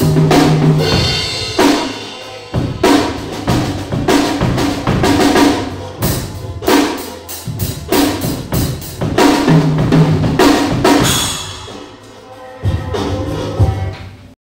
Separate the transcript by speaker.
Speaker 1: Música